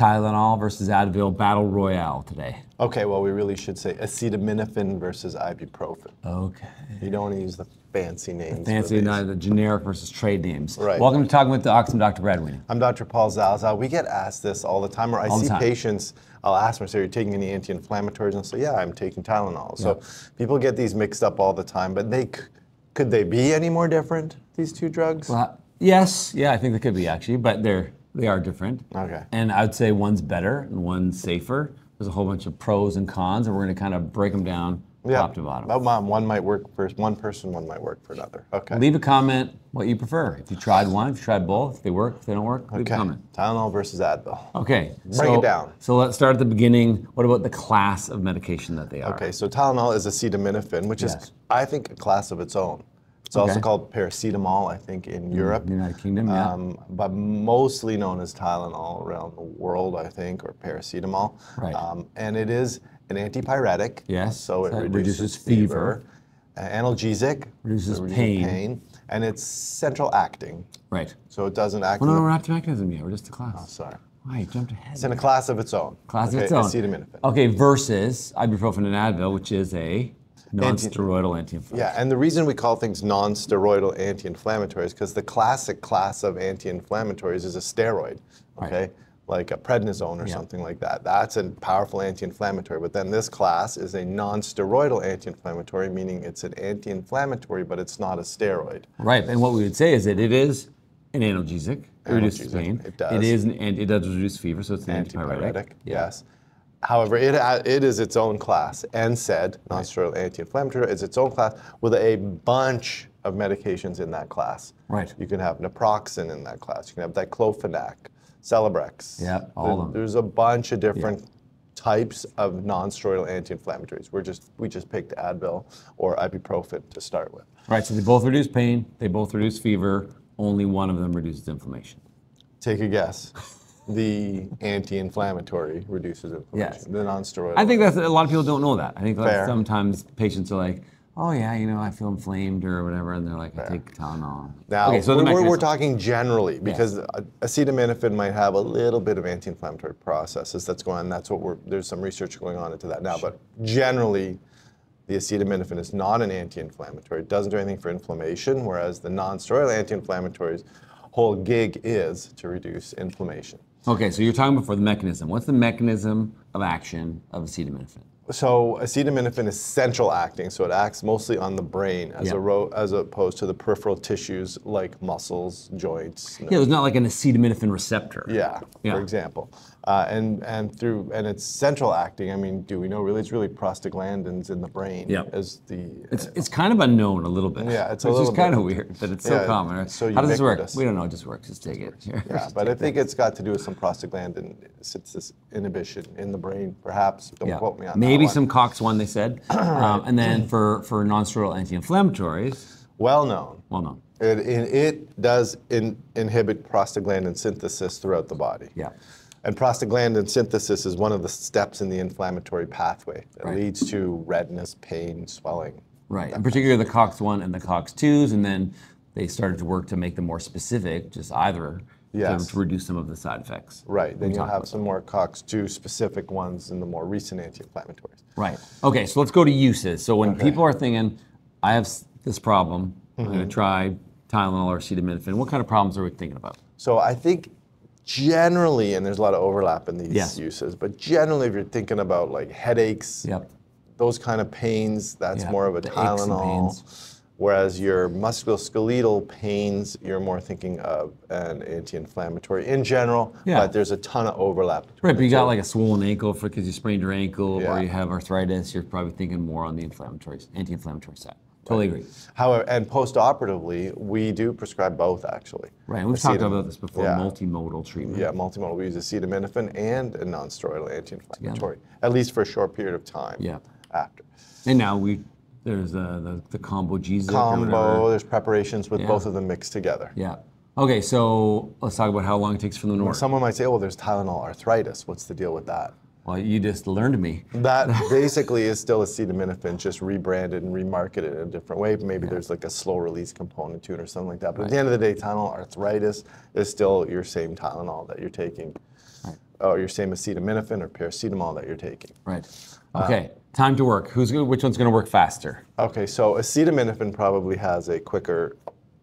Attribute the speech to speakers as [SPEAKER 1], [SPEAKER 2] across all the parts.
[SPEAKER 1] Tylenol versus Advil battle royale today.
[SPEAKER 2] Okay, well, we really should say acetaminophen versus ibuprofen.
[SPEAKER 1] Okay.
[SPEAKER 2] You don't want to use the fancy names. for
[SPEAKER 1] Fancy, not the generic versus trade names.
[SPEAKER 2] Right.
[SPEAKER 1] Welcome to Talking with the Docs. I'm Dr. Brad Weening.
[SPEAKER 2] I'm Dr. Paul Zalzal. We get asked this all the time, or I
[SPEAKER 1] All
[SPEAKER 2] see patients, I'll ask them, say, are you taking any anti-inflammatories? And I'll say, yeah, I'm taking Tylenol. So people get these mixed up all the time, but they could they be any more different, these two drugs?
[SPEAKER 1] Uh, yes, yeah, I think they could be actually, but they're they are different.
[SPEAKER 2] Okay.
[SPEAKER 1] And I would say one's better and one's safer. There's a whole bunch of pros and cons, and we're going to kind of break them down yeah. top to bottom.
[SPEAKER 2] Mom, one might work for one person, one might work for another. Okay.
[SPEAKER 1] Leave a comment what you prefer. If you tried one, if you tried both, if they work, if they don't work, leave a comment.
[SPEAKER 2] Tylenol versus Advil.
[SPEAKER 1] Okay.
[SPEAKER 2] Bring it down.
[SPEAKER 1] So let's start at the beginning. What about the class of medication that they are?
[SPEAKER 2] Okay, so Tylenol is acetaminophen, which
[SPEAKER 1] Yes.
[SPEAKER 2] is, I think, a class of its own. It's also called paracetamol, I think, in Europe.
[SPEAKER 1] United Kingdom, yeah.
[SPEAKER 2] Um, but mostly known as Tylenol around the world, I think, or paracetamol.
[SPEAKER 1] Right.
[SPEAKER 2] Um, and it is an antipyretic.
[SPEAKER 1] Yes,
[SPEAKER 2] So it
[SPEAKER 1] so it
[SPEAKER 2] reduces,
[SPEAKER 1] reduces
[SPEAKER 2] fever. Uh, analgesic.
[SPEAKER 1] Reduces
[SPEAKER 2] so
[SPEAKER 1] pain.
[SPEAKER 2] And it's central acting.
[SPEAKER 1] Right.
[SPEAKER 2] So it doesn't act.
[SPEAKER 1] Well, no, we're not to mechanism yet. We're just a class.
[SPEAKER 2] Oh, sorry.
[SPEAKER 1] Why? You jumped ahead.
[SPEAKER 2] It's in a class of its own.
[SPEAKER 1] class
[SPEAKER 2] okay?
[SPEAKER 1] of its own.
[SPEAKER 2] Acetaminophen.
[SPEAKER 1] Okay, versus ibuprofen and Advil, which is a non-steroidal anti-inflammatory.
[SPEAKER 2] Yeah, and the reason we call things non-steroidal anti-inflammatories because the classic class of anti-inflammatories is a steroid, okay, like a prednisone or
[SPEAKER 1] Yeah.
[SPEAKER 2] something like that. That's a powerful anti-inflammatory. But then this class is a non-steroidal anti-inflammatory, meaning it's an anti-inflammatory, but it's not a steroid.
[SPEAKER 1] Right, and what we would say is that it is an analgesic. It reduces pain.
[SPEAKER 2] it does.
[SPEAKER 1] It is an, and it does reduce fever, so it's an antipyretic.
[SPEAKER 2] Antipyretic, yes. However, it, it is its own class. NSAID, non-steroidal anti-inflammatory, is its own class with a bunch of medications in that class.
[SPEAKER 1] Right.
[SPEAKER 2] You can have naproxen in that class. You can have diclofenac, Celebrex.
[SPEAKER 1] Yeah, all
[SPEAKER 2] There-
[SPEAKER 1] of them.
[SPEAKER 2] There's a bunch of different types of non-steroidal anti-inflammatories. We're just we just picked Advil or ibuprofen to start with.
[SPEAKER 1] Right, so they both reduce pain. They both reduce fever. Only one of them reduces inflammation.
[SPEAKER 2] Take a guess. The anti-inflammatory reduces inflammation.
[SPEAKER 1] Yes.
[SPEAKER 2] The non-steroidal.
[SPEAKER 1] I think that's a lot of people don't know that. I think like sometimes patients are like, "Oh yeah, you know, I feel inflamed or whatever," and they're like, "I take Tylenol."
[SPEAKER 2] Now,
[SPEAKER 1] okay, so
[SPEAKER 2] we're, we're- talking generally because acetaminophen might have a little bit of anti-inflammatory processes that's going on. That's what we're, there's some research going on into that now. But generally, the acetaminophen is not an anti-inflammatory. It doesn't do anything for inflammation, whereas the non-steroidal anti-inflammatories whole gig is to reduce inflammation.
[SPEAKER 1] Okay, so you're talking about for the mechanism. What's the mechanism of action of acetaminophen?
[SPEAKER 2] So acetaminophen is central acting, so it acts mostly on the brain as,
[SPEAKER 1] Yeah.
[SPEAKER 2] a ro- as opposed to the peripheral tissues like muscles, joints,
[SPEAKER 1] Yeah, there's not like an acetaminophen receptor.
[SPEAKER 2] Yeah,
[SPEAKER 1] Yeah.
[SPEAKER 2] for example, uh, and and through and it's central acting. I mean, do we know really? It's really prostaglandins in the brain.
[SPEAKER 1] Yeah.
[SPEAKER 2] As the
[SPEAKER 1] It's, it's kind of unknown a little bit.
[SPEAKER 2] Yeah, it's a
[SPEAKER 1] Which is
[SPEAKER 2] little
[SPEAKER 1] kind of weird, but it's so common. Right?
[SPEAKER 2] so
[SPEAKER 1] How does this work? We don't know. It just works. Just take it. Here.
[SPEAKER 2] yeah, but I think it's got to do with some prostaglandin synthesis inhibition in the brain, perhaps. Don't
[SPEAKER 1] Yeah.
[SPEAKER 2] quote me on
[SPEAKER 1] Maybe
[SPEAKER 2] that.
[SPEAKER 1] Maybe some COX-1, they said. um, and then for, for non-steroidal anti-inflammatories,
[SPEAKER 2] well known.
[SPEAKER 1] well known.
[SPEAKER 2] It, it, it does in, inhibit prostaglandin synthesis throughout the body.
[SPEAKER 1] Yeah.
[SPEAKER 2] And prostaglandin synthesis is one of the steps in the inflammatory pathway that
[SPEAKER 1] Right.
[SPEAKER 2] leads to redness, pain, swelling.
[SPEAKER 1] Right, and particularly the COX-1 and the COX-2s, and then they started to work to make them more specific, just either
[SPEAKER 2] Yes.
[SPEAKER 1] to, reduce some of the side effects.
[SPEAKER 2] Right. Then you'll have some more COX-2 specific ones in the more recent anti-inflammatories.
[SPEAKER 1] Right. Okay, so let's go to uses. So when
[SPEAKER 2] Okay.
[SPEAKER 1] people are thinking, I have this problem, I'm
[SPEAKER 2] Mm-hmm.
[SPEAKER 1] going to try Tylenol or acetaminophen, what kind of problems are we thinking about?
[SPEAKER 2] So I think generally, and there's a lot of overlap in these
[SPEAKER 1] Yes.
[SPEAKER 2] uses, but generally, if you're thinking about like headaches,
[SPEAKER 1] Yep.
[SPEAKER 2] those kind of pains, that's
[SPEAKER 1] Yeah,
[SPEAKER 2] more of a
[SPEAKER 1] the
[SPEAKER 2] Tylenol. Whereas your musculoskeletal pains, you're more thinking of an anti-inflammatory in general.
[SPEAKER 1] Yeah.
[SPEAKER 2] But there's a ton of overlap.
[SPEAKER 1] Right, but you got like a swollen ankle because you sprained your ankle,
[SPEAKER 2] Yeah.
[SPEAKER 1] or you have arthritis. You're probably thinking more on the inflammatory, anti-inflammatory side. Totally agree.
[SPEAKER 2] However, and post-operatively, we do prescribe both actually.
[SPEAKER 1] Right, and we've talked about this before.
[SPEAKER 2] Yeah.
[SPEAKER 1] Multimodal treatment.
[SPEAKER 2] Yeah, multimodal. We use acetaminophen and a non-steroidal anti-inflammatory, at least for a short period of time.
[SPEAKER 1] Yeah.
[SPEAKER 2] After
[SPEAKER 1] And now we there's uh, the the combo or
[SPEAKER 2] combo, there's preparations with
[SPEAKER 1] Yeah.
[SPEAKER 2] both of them mixed together.
[SPEAKER 1] Yeah. Okay, so let's talk about how long it takes for to work.
[SPEAKER 2] Someone might say, "Oh, well, there's Tylenol arthritis. What's the deal with that?"
[SPEAKER 1] Well, you just learned me.
[SPEAKER 2] That basically is still acetaminophen, just rebranded and remarketed in a different way. Maybe there's like a slow release component to it or something like that. But at the end of the day, Tylenol arthritis is still your same Tylenol that you're taking or oh, your same acetaminophen or paracetamol that you're taking.
[SPEAKER 1] Right. Uh, okay. Time to work. Who's gonna, which one's going to work faster?
[SPEAKER 2] Okay, so acetaminophen probably has a quicker,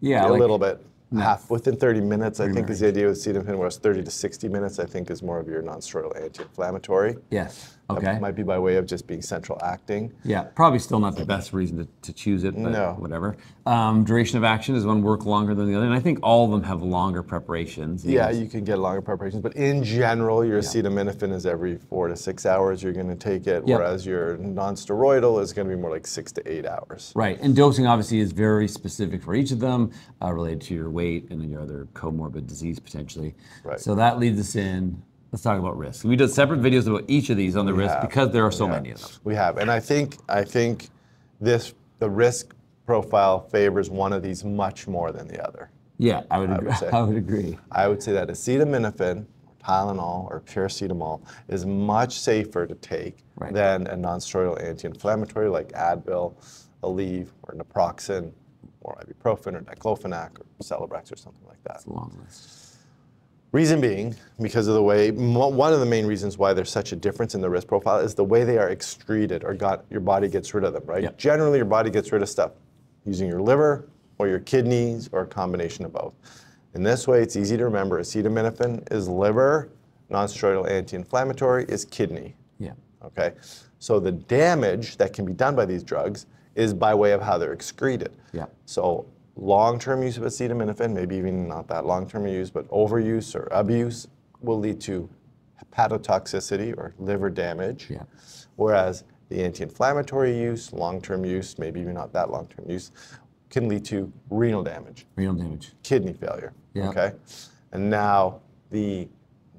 [SPEAKER 1] Yeah.
[SPEAKER 2] a
[SPEAKER 1] like-
[SPEAKER 2] little bit, half within 30 minutes. I think is the idea with acetaminophen, whereas 30 to 60 minutes, I think, is more of your non-steroidal anti-inflammatory.
[SPEAKER 1] Yes. Okay.
[SPEAKER 2] Might be by way of just being central acting.
[SPEAKER 1] Yeah, probably still not the best reason to, to choose it, but
[SPEAKER 2] No.
[SPEAKER 1] whatever. Um, duration of action is one work longer than the other, and I think all of them have longer preparations.
[SPEAKER 2] Yeah, you can get longer preparations, but in general, your acetaminophen is every four to six hours you're going to take it,
[SPEAKER 1] Yep.
[SPEAKER 2] whereas your non-steroidal is going to be more like six to eight hours.
[SPEAKER 1] Right, and dosing obviously is very specific for each of them, uh, related to your weight and then your other comorbid disease potentially.
[SPEAKER 2] Right.
[SPEAKER 1] So that leads us in. Let's talk about risk. We did separate videos about each of these on the risk
[SPEAKER 2] have.
[SPEAKER 1] because there are so
[SPEAKER 2] Yeah.
[SPEAKER 1] many of them.
[SPEAKER 2] We have, and I think I think this the risk profile favors one of these much more than the other.
[SPEAKER 1] Yeah, I would. agree.
[SPEAKER 2] say.
[SPEAKER 1] I would agree.
[SPEAKER 2] I would say that acetaminophen, Tylenol, or paracetamol is much safer to take
[SPEAKER 1] Right.
[SPEAKER 2] than a non-steroidal anti-inflammatory like Advil, Aleve, or naproxen, or ibuprofen, or diclofenac, or Celebrex, or something like that.
[SPEAKER 1] It's a long list.
[SPEAKER 2] Reason being, because of the way, one of the main reasons why there's such a difference in the risk profile is the way they are excreted or got your body gets rid of them, right?
[SPEAKER 1] Yep.
[SPEAKER 2] Generally, your body gets rid of stuff using your liver or your kidneys or a combination of both. In this way, it's easy to remember acetaminophen is liver, non-steroidal anti-inflammatory is kidney.
[SPEAKER 1] Yeah.
[SPEAKER 2] Okay, so the damage that can be done by these drugs is by way of how they're excreted.
[SPEAKER 1] Yeah.
[SPEAKER 2] So long-term use of acetaminophen, maybe even not that long-term use, but overuse or abuse will lead to hepatotoxicity or liver damage.
[SPEAKER 1] Yeah.
[SPEAKER 2] Whereas the anti-inflammatory use, long-term use, maybe even not that long-term use, can lead to renal damage
[SPEAKER 1] Renal damage.
[SPEAKER 2] kidney failure.
[SPEAKER 1] Yeah.
[SPEAKER 2] Okay. And now the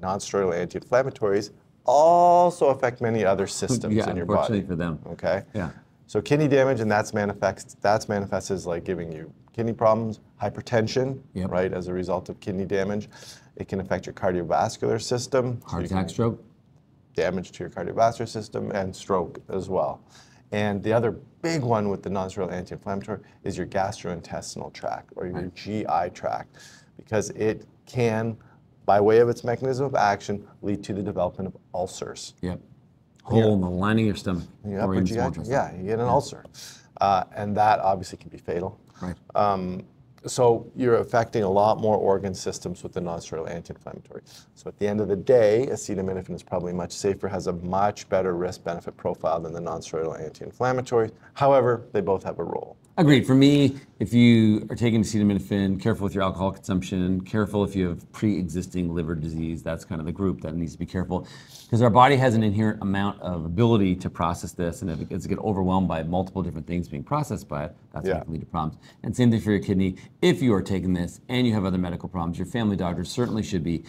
[SPEAKER 2] non-steroidal anti-inflammatories also affect many other systems
[SPEAKER 1] Yeah,
[SPEAKER 2] in your body.
[SPEAKER 1] unfortunately
[SPEAKER 2] body.
[SPEAKER 1] for them.
[SPEAKER 2] Okay.
[SPEAKER 1] Yeah.
[SPEAKER 2] So kidney damage, and that's manifests that's manifests as like giving you kidney problems, hypertension,
[SPEAKER 1] Yep.
[SPEAKER 2] right, as a result of kidney damage. It can affect your cardiovascular system.
[SPEAKER 1] Heart attack, stroke.
[SPEAKER 2] damage to your cardiovascular system and stroke as well. And the other big one with the non-steroidal anti-inflammatory is your gastrointestinal tract or your GI tract because it can, by way of its mechanism of action, lead to the development of ulcers.
[SPEAKER 1] Yep. Hole in the lining of your stomach.
[SPEAKER 2] The
[SPEAKER 1] or in
[SPEAKER 2] GI
[SPEAKER 1] small
[SPEAKER 2] tract,
[SPEAKER 1] intestine.
[SPEAKER 2] yeah, you get an ulcer. Uh, and that obviously can be fatal.
[SPEAKER 1] Right.
[SPEAKER 2] Um, so you're affecting a lot more organ systems with the non-steroidal anti-inflammatory. So at the end of the day, acetaminophen is probably much safer, has a much better risk-benefit profile than the non-steroidal anti-inflammatories. However, they both have a role.
[SPEAKER 1] Agreed. For me, if you are taking acetaminophen, careful with your alcohol consumption, careful if you have pre-existing liver disease. That's kind of the group that needs to be careful because our body has an inherent amount of ability to process this, and if it gets get overwhelmed by multiple different things being processed by it, that's
[SPEAKER 2] Yeah.
[SPEAKER 1] what can lead to problems. And same thing for your kidney. If you are taking this and you have other medical problems, your family doctor certainly should be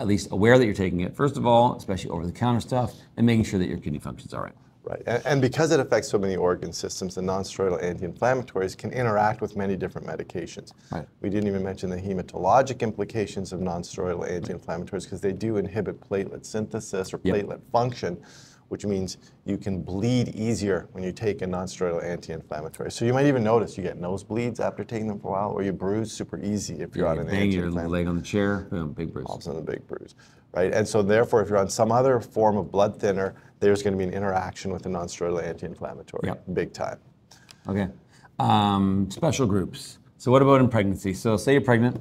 [SPEAKER 1] at least aware that you're taking it. First of all, especially over-the-counter stuff, and making sure that your kidney functions all right.
[SPEAKER 2] Right. And, and because it affects so many organ systems, the non-steroidal anti-inflammatories can interact with many different medications.
[SPEAKER 1] Right.
[SPEAKER 2] We didn't even mention the hematologic implications of non-steroidal anti-inflammatories because they do inhibit platelet synthesis or
[SPEAKER 1] Yep.
[SPEAKER 2] platelet function, which means you can bleed easier when you take a non-steroidal anti-inflammatory. So you might even notice you get nosebleeds after taking them for a while, or you bruise super easy if you're on
[SPEAKER 1] You
[SPEAKER 2] an
[SPEAKER 1] bang your
[SPEAKER 2] anti-inflammatory
[SPEAKER 1] leg on the chair, boom, big bruise.
[SPEAKER 2] all of a sudden a big bruise, right? And so therefore, if you're on some other form of blood thinner, there's going to be an interaction with the non-steroidal anti-inflammatory,
[SPEAKER 1] Yep.
[SPEAKER 2] big time.
[SPEAKER 1] Okay. Um, special groups. So what about in pregnancy? So say you're pregnant,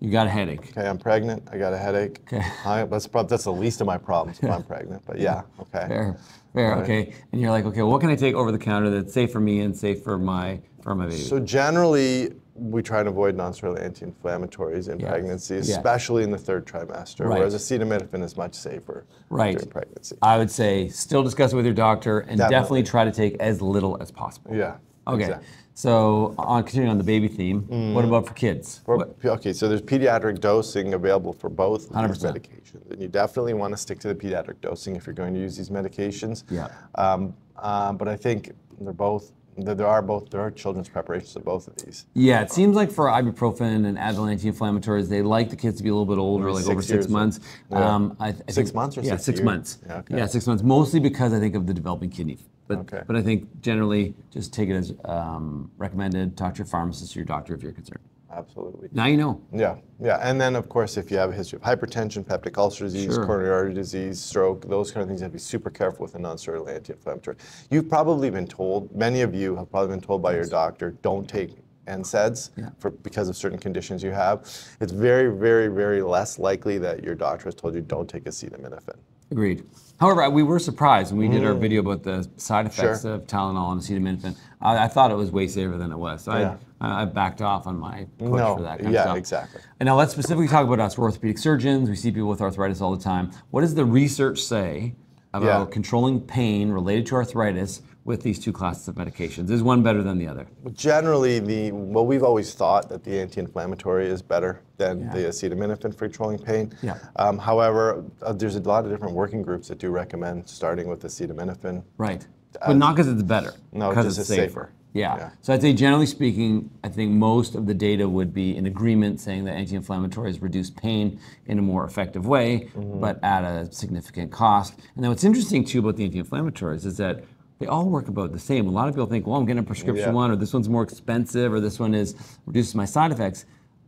[SPEAKER 1] you got a headache.
[SPEAKER 2] Okay, I'm pregnant. I got a headache.
[SPEAKER 1] Okay.
[SPEAKER 2] I, that's prob- that's the least of my problems if I'm pregnant. But yeah, okay.
[SPEAKER 1] Fair, fair, okay. And you're like, okay, what can I take over the counter that's safe for me and safe for my for my baby?
[SPEAKER 2] So generally, we try and avoid non-steroidal anti-inflammatories in
[SPEAKER 1] Yes.
[SPEAKER 2] pregnancy,
[SPEAKER 1] Yes.
[SPEAKER 2] especially in the third trimester,
[SPEAKER 1] Right.
[SPEAKER 2] whereas acetaminophen is much safer
[SPEAKER 1] right.
[SPEAKER 2] during pregnancy.
[SPEAKER 1] I would say still discuss it with your doctor and definitely,
[SPEAKER 2] Definitely.
[SPEAKER 1] try to take as little as possible.
[SPEAKER 2] Yeah.
[SPEAKER 1] Okay.
[SPEAKER 2] exactly.
[SPEAKER 1] So on continuing on the baby theme, what about for kids?
[SPEAKER 2] For- okay, so there's pediatric dosing available for both of these
[SPEAKER 1] 100%.
[SPEAKER 2] medications, and you definitely want to stick to the pediatric dosing if you're going to use these medications.
[SPEAKER 1] Yeah.
[SPEAKER 2] Um, uh, but I think they're both there there are both there are children's preparations of both of these.
[SPEAKER 1] Yeah, it seems like for ibuprofen and Advil anti-inflammatories, they like the kids to be a little bit older,
[SPEAKER 2] Maybe
[SPEAKER 1] like
[SPEAKER 2] six
[SPEAKER 1] over six months.
[SPEAKER 2] Yeah.
[SPEAKER 1] Um, I, I
[SPEAKER 2] Six
[SPEAKER 1] think-
[SPEAKER 2] months or
[SPEAKER 1] yeah,
[SPEAKER 2] six
[SPEAKER 1] six months.
[SPEAKER 2] Yeah, okay.
[SPEAKER 1] six months. Mostly because I think of the developing kidney. But
[SPEAKER 2] Okay.
[SPEAKER 1] but I think generally just take it as um, recommended. Talk to your pharmacist or your doctor if you're concerned.
[SPEAKER 2] Absolutely.
[SPEAKER 1] Now you know.
[SPEAKER 2] Yeah, yeah, and then of course, if you have a history of hypertension, peptic ulcer disease,
[SPEAKER 1] Sure.
[SPEAKER 2] coronary artery disease, stroke, those kind of things, you have to be super careful with a non-steroidal anti-inflammatory. You've probably been told, many of you have probably been told by your doctor, don't take NSAIDs
[SPEAKER 1] Yeah.
[SPEAKER 2] for because of certain conditions you have. It's very, very, very less likely that your doctor has told you don't take acetaminophen.
[SPEAKER 1] Agreed. However, we were surprised when we did our video about the side effects
[SPEAKER 2] Mm. Sure.
[SPEAKER 1] of Tylenol and acetaminophen. I, I thought it was way safer than it was. So
[SPEAKER 2] Yeah.
[SPEAKER 1] I, I backed off on my push
[SPEAKER 2] No,
[SPEAKER 1] for that kind
[SPEAKER 2] yeah,
[SPEAKER 1] of stuff.
[SPEAKER 2] exactly.
[SPEAKER 1] And now let's specifically talk about us. We're orthopedic surgeons. We see people with arthritis all the time. What does the research say about
[SPEAKER 2] Yeah.
[SPEAKER 1] controlling pain related to arthritis with these two classes of medications? Is one better than the other?
[SPEAKER 2] Generally, the well, we've always thought that the anti-inflammatory is better than
[SPEAKER 1] Yeah.
[SPEAKER 2] the acetaminophen for controlling pain.
[SPEAKER 1] Yeah.
[SPEAKER 2] Um, however, uh, there's a lot of different working groups that do recommend starting with acetaminophen.
[SPEAKER 1] Right. But not because it's better.
[SPEAKER 2] No,
[SPEAKER 1] because it's
[SPEAKER 2] it's
[SPEAKER 1] safer.
[SPEAKER 2] safer.
[SPEAKER 1] Yeah.
[SPEAKER 2] Yeah.
[SPEAKER 1] So I'd say generally speaking, I think most of the data would be in agreement saying that anti-inflammatories reduce pain in a more effective way,
[SPEAKER 2] Mm-hmm.
[SPEAKER 1] but at a significant cost. And then what's interesting too about the anti-inflammatories is that they all work about the same. A lot of people think, well, I'm getting a prescription
[SPEAKER 2] Yeah.
[SPEAKER 1] one, or this one's more expensive, or this one is reduces my side effects.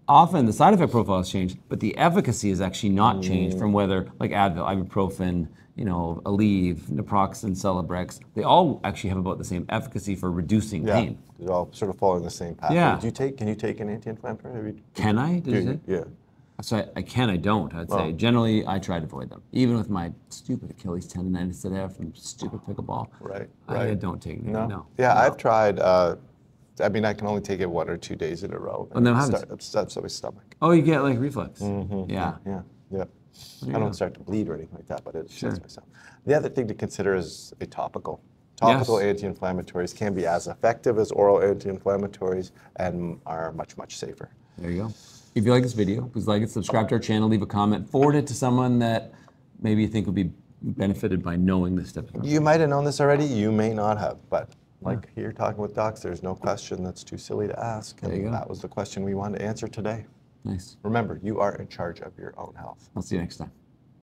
[SPEAKER 1] Often the side effect profile has changed, but the efficacy has actually not changed mm. from whether, like Advil, ibuprofen, you know, Aleve, naproxen, Celebrex, they all actually have about the same efficacy for reducing
[SPEAKER 2] Yeah,
[SPEAKER 1] pain.
[SPEAKER 2] they're all sort of following the same path.
[SPEAKER 1] Yeah.
[SPEAKER 2] Do you take? Can you take an anti-inflammatory? You-
[SPEAKER 1] Can I? Did
[SPEAKER 2] do
[SPEAKER 1] you
[SPEAKER 2] yeah.
[SPEAKER 1] So I, I can, I don't. I'd say generally I try to avoid them, even with my stupid Achilles tendonitis that I have from stupid pickleball.
[SPEAKER 2] Right.
[SPEAKER 1] I
[SPEAKER 2] right.
[SPEAKER 1] don't take them.
[SPEAKER 2] No.
[SPEAKER 1] No.
[SPEAKER 2] Yeah, I've tried. Uh, I mean, I can only take it one or two days in a row.
[SPEAKER 1] And, no,
[SPEAKER 2] it
[SPEAKER 1] how does-
[SPEAKER 2] start- it my stomach.
[SPEAKER 1] Oh, you get like reflux.
[SPEAKER 2] Mm-hmm.
[SPEAKER 1] Yeah.
[SPEAKER 2] Yeah. Yeah.
[SPEAKER 1] you
[SPEAKER 2] I don't start to bleed or anything like that, but it
[SPEAKER 1] Sure.
[SPEAKER 2] myself. The other thing to consider is a topical. Topical
[SPEAKER 1] Yes.
[SPEAKER 2] anti-inflammatories can be as effective as oral anti-inflammatories and are much, much safer.
[SPEAKER 1] There you go. If you like this video, please like it, subscribe to our channel, leave a comment, forward it to someone that maybe you think would be benefited by knowing this stuff.
[SPEAKER 2] You might have known this already, you may not have, but like here talking with docs, there's no question that's too silly to ask.
[SPEAKER 1] There you
[SPEAKER 2] And
[SPEAKER 1] go.
[SPEAKER 2] that was the question we wanted to answer today.
[SPEAKER 1] Nice.
[SPEAKER 2] Remember, you are in charge of your own health.
[SPEAKER 1] I'll see you next time.